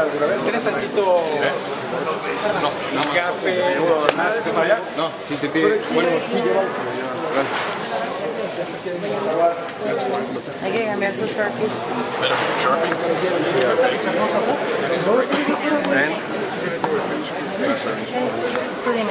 alguna vez? ¿Tienes tantito No, no. café? Para allá? No, si te pide. Bueno, Hay que cambiar sus Sharpies. Sharpie. Tú dime,